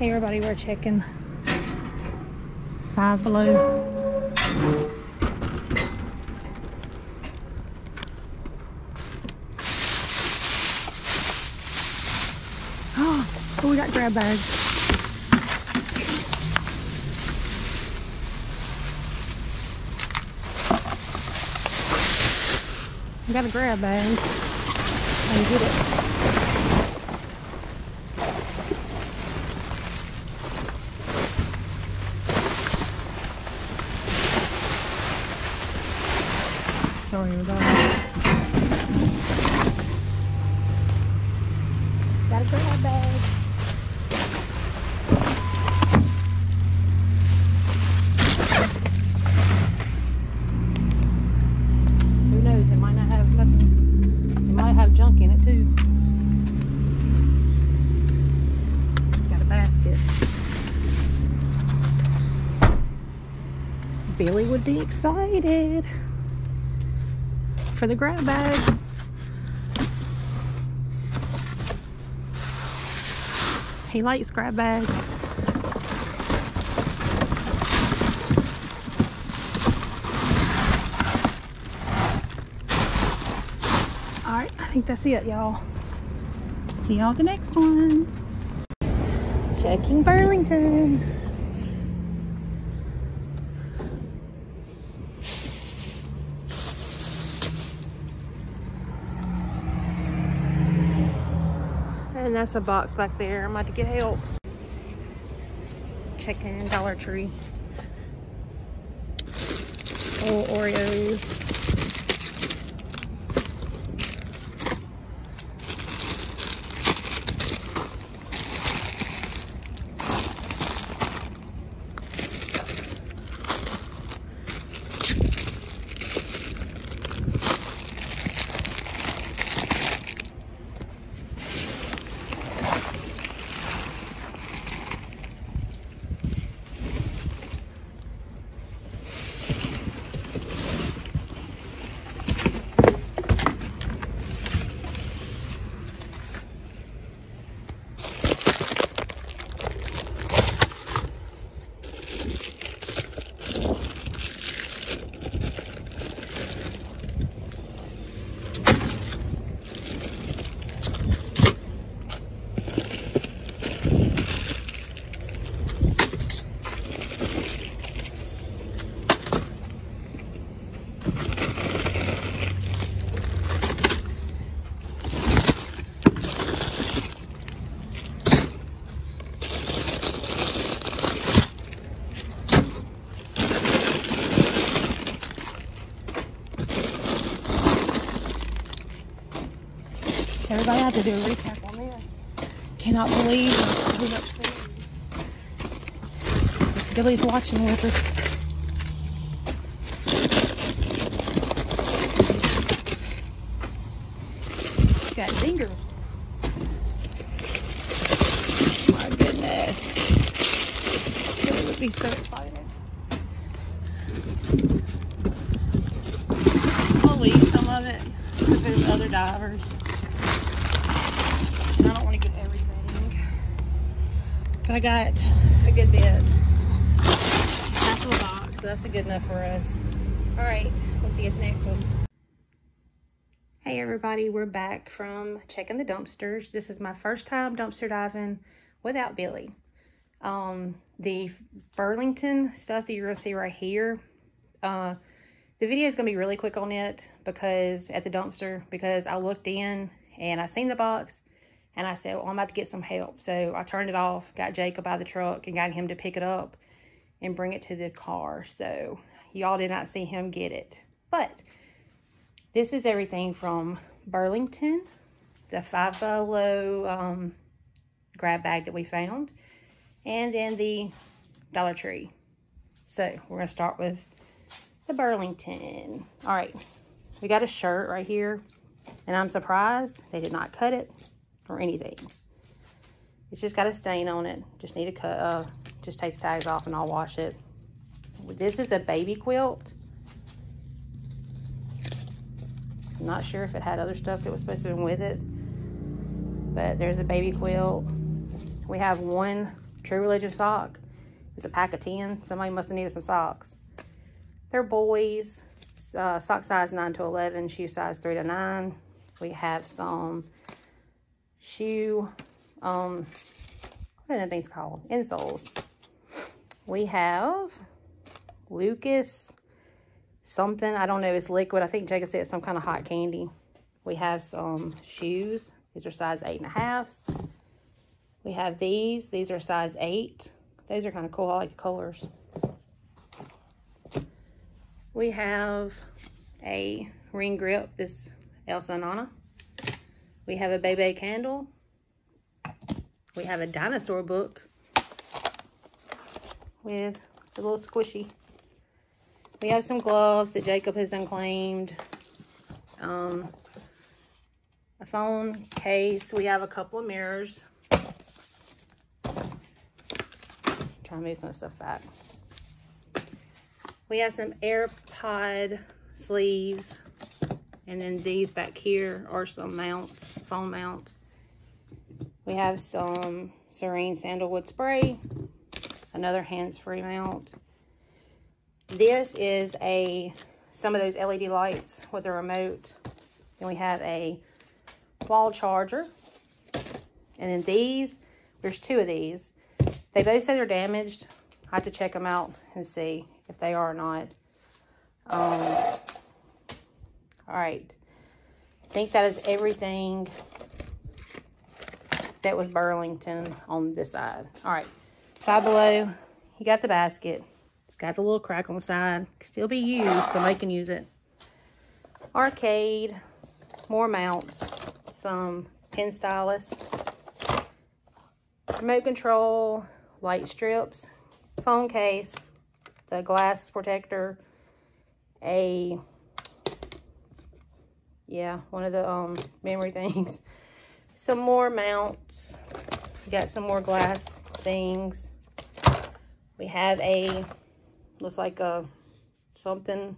Hey everybody, we're checking Five Below. Oh, we got grab bags. We got a grab bag and get it. Sorry about that. Got a grab bag. Who knows? It might not have nothing. It might have junk in it too. Got a basket. Billy would be excited for the grab bag. He likes grab bags. Alright, I think that's it, y'all. See y'all the next one. Checking Burlington. And that's a box back there. I'm about to get help. Checking Dollar Tree. Oh, Oreos. Everybody had to do a recap on this. Cannot believe how much food. Billy's watching with us. Got zingers. My goodness. Billy would be so excited. I'll leave some of it because there's other divers. I don't want to get everything. But I got a good bit. Of a box, so that's a good enough for us. All right, we'll see you at the next one. Hey everybody, we're back from checking the dumpsters. This is my first time dumpster diving without Billy. Um, the Burlington stuff that you're gonna see right here, uh, the video is gonna be really quick on it because at the dumpster, because I looked in and I seen the box and I said, well, I'm about to get some help. So I turned it off, got Jacob by the truck and got him to pick it up and bring it to the car. So y'all did not see him get it. But this is everything from Burlington, the Five Below um, grab bag that we found, and then the Dollar Tree. So we're going to start with the Burlington. All right, we got a shirt right here, and I'm surprised they did not cut it or anything. It's just got a stain on it. Just need to cut, uh, just takes tags off and I'll wash it. This is a baby quilt. I'm not sure if it had other stuff that was supposed to be with it. But there's a baby quilt. We have one True Religion sock. It's a pack of 10. Somebody must have needed some socks. They're boys. Uh, sock size 9 to 11. Shoe size 3 to 9. We have some shoe, um, what are the things called? Insoles. We have Lucas something. I don't know. It's liquid. I think Jacob said some kind of hot candy. We have some shoes. These are size eight and a half. We have these. These are size eight. Those are kind of cool. I like the colors. We have a ring grip. This Elsa and Anna. We have a Bebe candle. We have a dinosaur book with a little squishy. We have some gloves that Jacob has done claimed. Um, a phone case. We have a couple of mirrors. Try to move some stuff back. We have some AirPod sleeves. And then these back here are some mounts, phone mounts. We have some Serene Sandalwood Spray. Another hands-free mount. This is a some of those LED lights with a remote. Then we have a wall charger. And then these, there's two of these. They both say they're damaged. I have to check them out and see if they are or not. Um, all right. I think that is everything that was Burlington on this side. All right. Five below, you got the basket. It's got the little crack on the side. Can still be used, somebody can use it. Arcade, more mounts, some pen stylus, remote control, light strips, phone case, the glass protector, a, yeah, one of the um, memory things, some more mounts, we got some more glass things. We have a, looks like a something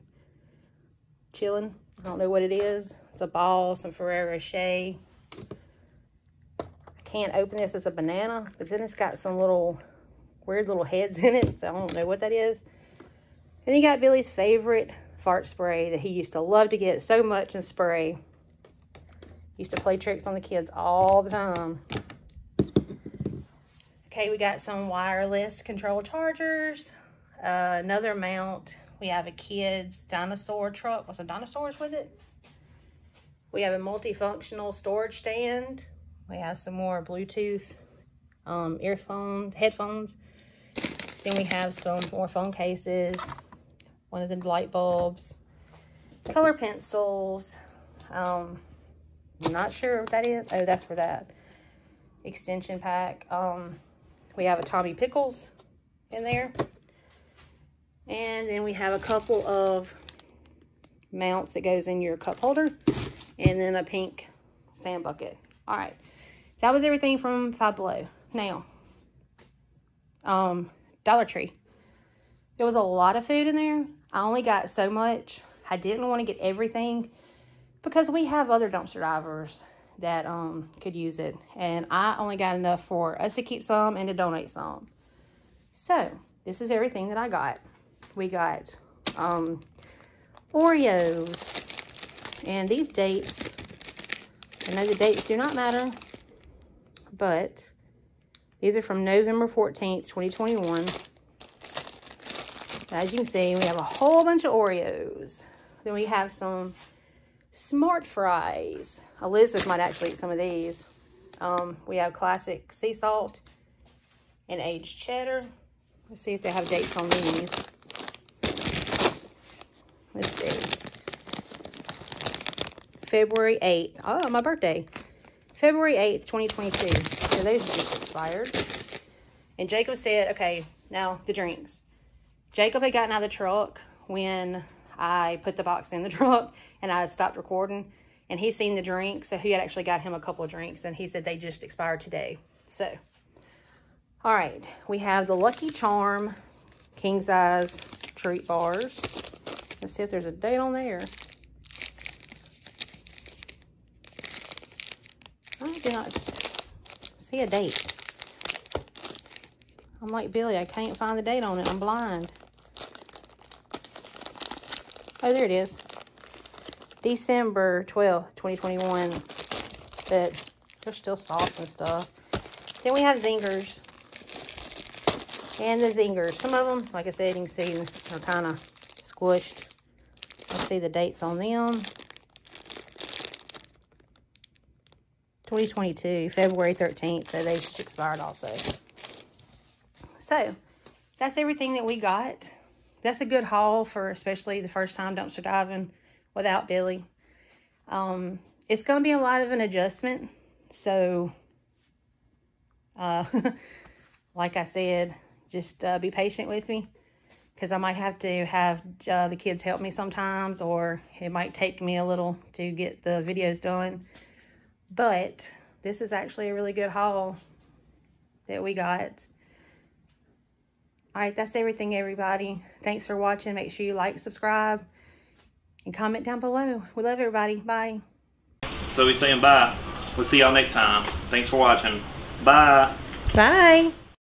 chilling. I don't know what it is. It's a ball, some Ferrero Rocher. I can't open this as a banana, but then it's got some little weird little heads in it, so I don't know what that is. And you got Billy's favorite fart spray that he used to love to get so much and spray. Used to play tricks on the kids all the time. Okay, we got some wireless control chargers. Uh, another mount. We have a kid's dinosaur truck with some dinosaurs with it. We have a multifunctional storage stand. We have some more Bluetooth um, earphones, headphones. Then we have some more phone cases, one of the light bulbs, color pencils. Um, not sure what that is. Oh, that's for that extension pack. Um, we have a Tommy Pickles in there. And then we have a couple of mounts that goes in your cup holder. And then a pink sand bucket. All right. That was everything from Five Below. Now, um, Dollar Tree. There was a lot of food in there. I only got so much. I didn't want to get everything because we have other dumpster divers that um, could use it. And I only got enough for us to keep some and to donate some. So, this is everything that I got. We got um, Oreos. And these dates, I know the dates do not matter, but these are from November 14th, 2021. As you can see, we have a whole bunch of Oreos. Then we have some smart fries. Elizabeth might actually eat some of these. Um, we have classic sea salt and aged cheddar. Let's see if they have dates on these. Let's see. February 8th. Oh, my birthday. February 8th, 2022. So those just expired. And Jacob said, okay, now the drinks. Jacob had gotten out of the truck when I put the box in the truck and I stopped recording. And he's seen the drink. So he had actually got him a couple of drinks. And he said they just expired today. So, all right. We have the Lucky Charm King Size Treat Bars. Let's see if there's a date on there. I do not see a date. I'm like Billy, I can't find the date on it. I'm blind. Oh, there it is. December 12th, 2021. But they're still soft and stuff. Then we have zingers. And the zingers. Some of them, like I said, you can see are kind of squished. Let's see the dates on them. 2022, February 13th, so they expired also. So, that's everything that we got. That's a good haul for especially the first time dumpster diving without Billy. Um, it's going to be a lot of an adjustment. So, uh, like I said, just uh, be patient with me because I might have to have uh, the kids help me sometimes or it might take me a little to get the videos done. But this is actually a really good haul that we got. All right, that's everything, everybody. Thanks for watching. Make sure you like, subscribe, and comment down below. We love everybody. Bye. So we're saying bye. We'll see y'all next time. Thanks for watching. Bye. Bye.